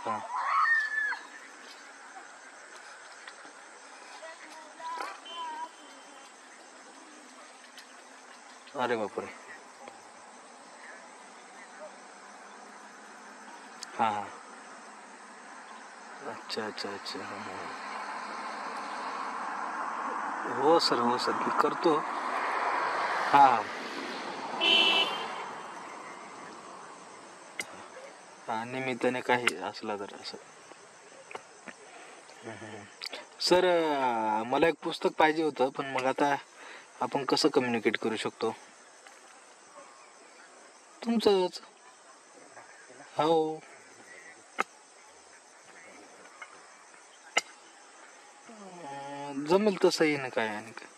हा अरे बापरे हा हा अच्छा अच्छा अच्छा हो सर हो सर मी करतो हां हा निमित्ताने काही असला तर असं. सर मला एक पुस्तक पाहिजे होतं पण मग आता आपण कसं कम्युनिकेट करू शकतो? तुमचंच. हो. जमेल तसं येईन काय आणि काय?